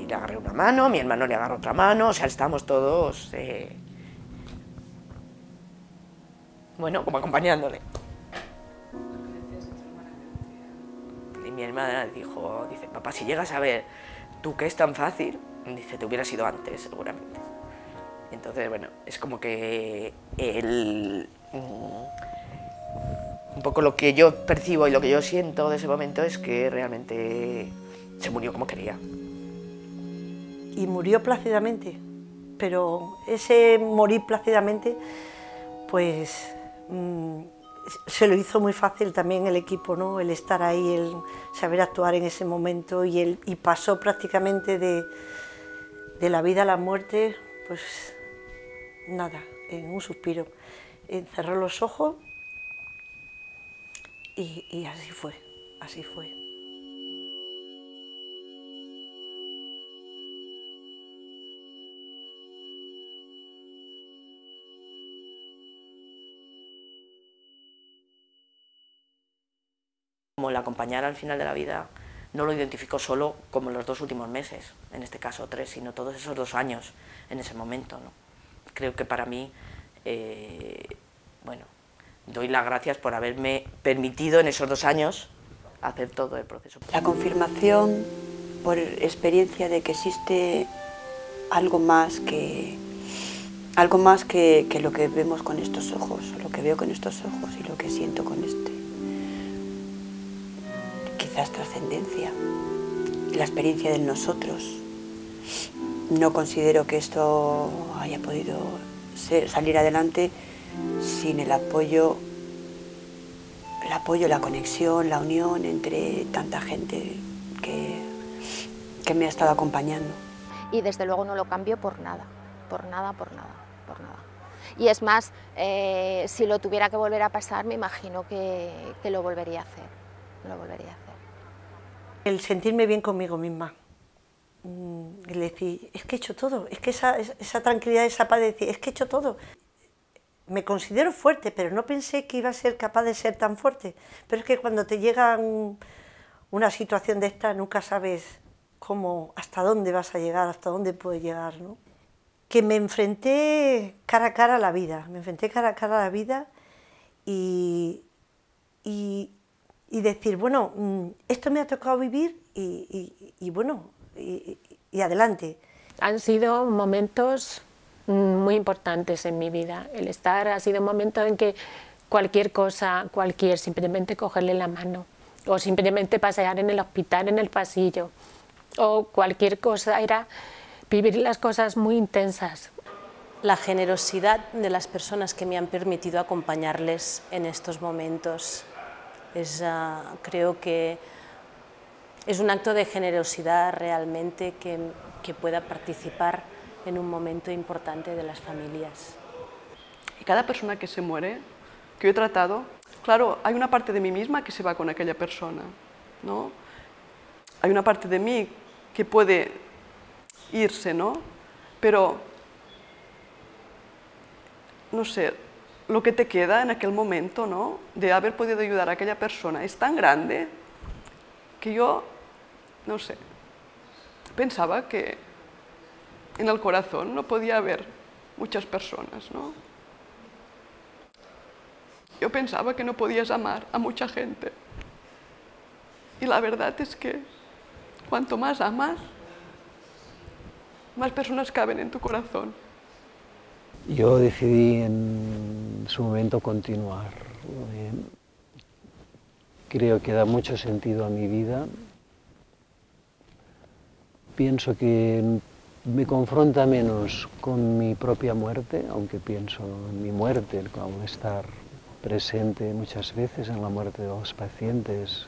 le agarré una mano, mi hermano le agarró otra mano, o sea, estábamos todos, eh, bueno, como acompañándole. Mi hermana dijo, dice, papá, si llegas a ver tú que es tan fácil, dice, te hubieras ido antes, seguramente. Entonces, bueno, es como que el... Mm, un poco lo que yo percibo y lo que yo siento de ese momento es que realmente se murió como quería. Y murió plácidamente, pero ese morir plácidamente, pues mm, se lo hizo muy fácil también el equipo, ¿no? el estar ahí, el saber actuar en ese momento y, el, y pasó prácticamente de, de la vida a la muerte, pues nada, en un suspiro. Cerró los ojos y, así fue, así fue. Como la acompañar al final de la vida no lo identificó solo como los dos últimos meses, en este caso tres, sino todos esos dos años en ese momento. ¿no? creo que para mí, eh, bueno, doy las gracias por haberme permitido en esos dos años hacer todo el proceso. La confirmación por experiencia de que existe algo más que algo más que, que, lo que vemos con estos ojos, lo que veo con estos ojos y lo que siento con este. Trascendencia, la experiencia de nosotros. No considero que esto haya podido ser, salir adelante sin el apoyo, el apoyo, la conexión, la unión entre tanta gente que, que me ha estado acompañando. Y desde luego no lo cambio por nada, por nada, por nada, por nada. Y es más, eh, si lo tuviera que volver a pasar, me imagino que, que lo volvería a hacer, lo volvería a hacer. El sentirme bien conmigo misma, mm, el decir, es que he hecho todo, es que esa, esa tranquilidad, esa paz de decir, es que he hecho todo. Me considero fuerte, pero no pensé que iba a ser capaz de ser tan fuerte. Pero es que cuando te llega una situación de esta, nunca sabes cómo, hasta dónde vas a llegar, hasta dónde puedes llegar, ¿no? Que me enfrenté cara a cara a la vida, me enfrenté cara a cara a la vida y, y, y decir, bueno, mm, esto me ha tocado vivir y, y bueno, y, adelante. Han sido momentos mm, muy importantes en mi vida. El estar ha sido un momento en que cualquier cosa, cualquier, simplemente cogerle la mano o simplemente pasear en el hospital, en el pasillo, o cualquier cosa, era vivir las cosas muy intensas. La generosidad de las personas que me han permitido acompañarles en estos momentos. Es, uh, creo que es un acto de generosidad realmente que, que pueda participar en un momento importante de las familias. Y cada persona que se muere, que yo he tratado, claro, hay una parte de mí misma que se va con aquella persona, ¿no? Hay una parte de mí que puede irse, ¿no? Pero, no sé, lo que te queda en aquel momento, ¿no? De haber podido ayudar a aquella persona es tan grande que yo, no sé, pensaba que en el corazón no podía haber muchas personas, ¿no? Yo pensaba que no podías amar a mucha gente. Y la verdad es que Cuanto más amas, más personas caben en tu corazón. Yo decidí en su momento continuar. Eh, creo que da mucho sentido a mi vida. Pienso que me confronta menos con mi propia muerte, aunque pienso en mi muerte, como estar presente muchas veces en la muerte de los pacientes.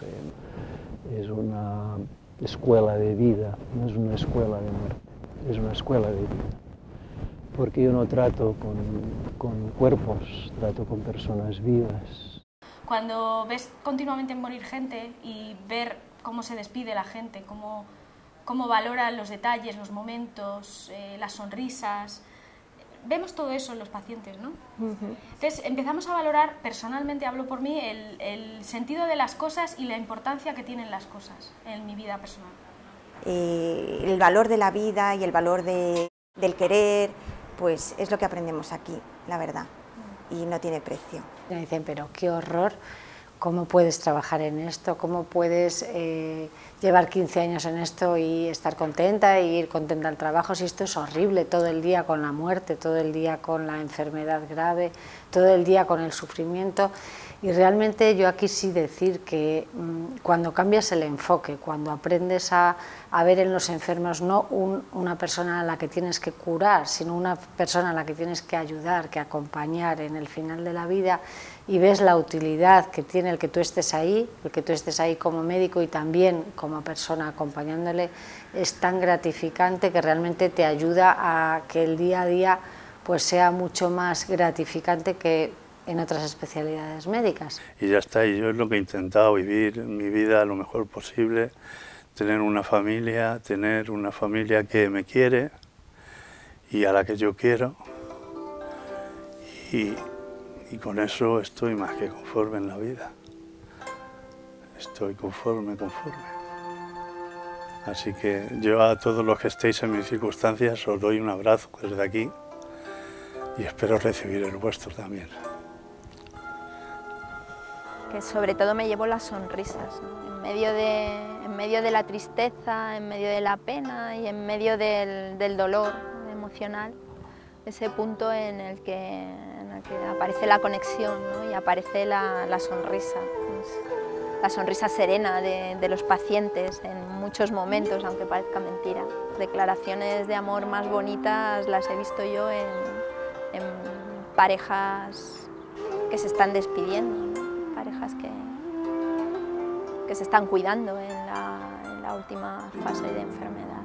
Es una escuela de vida, no es una escuela de muerte, es una escuela de vida. Porque yo no trato con, con cuerpos, trato con personas vivas. Cuando ves continuamente morir gente y ver cómo se despide la gente, cómo, cómo valora los detalles, los momentos, eh, las sonrisas, vemos todo eso en los pacientes, ¿no? Entonces empezamos a valorar, personalmente hablo por mí, el, el, sentido de las cosas y la importancia que tienen las cosas en mi vida personal. Eh, el valor de la vida y el valor de, del querer, pues es lo que aprendemos aquí, la verdad, y no tiene precio. Me dicen, pero qué horror cómo puedes trabajar en esto, cómo puedes eh, llevar 15 años en esto y estar contenta y ir contenta al trabajo, si esto es horrible, todo el día con la muerte, todo el día con la enfermedad grave, todo el día con el sufrimiento. Y realmente yo aquí sí decir que mmm, cuando cambias el enfoque, cuando aprendes a, ver en los enfermos no un, una persona a la que tienes que curar, sino una persona a la que tienes que ayudar, que acompañar en el final de la vida, y ves la utilidad que tiene el que tú estés ahí, el que tú estés ahí como médico y también como persona acompañándole, es tan gratificante que realmente te ayuda a que el día a día pues sea mucho más gratificante que en otras especialidades médicas. Y ya está, y yo es lo que he intentado, vivir mi vida lo mejor posible, tener una familia, tener una familia que me quiere y a la que yo quiero. Y, y con eso estoy más que conforme en la vida. Estoy conforme, conforme. Así que yo a todos los que estéis en mis circunstancias os doy un abrazo desde aquí, y espero recibir el vuestro también. Que sobre todo me llevo las sonrisas, en, medio de, en medio de la tristeza, en medio de la pena y en medio del, del dolor emocional, ese punto en el que, aparece la conexión y aparece la, la sonrisa. la sonrisa serena de, los pacientes en muchos momentos, aunque parezca mentira. Declaraciones de amor más bonitas las he visto yo en, parejas que se están despidiendo, parejas que, que se están cuidando en la última fase de enfermedad.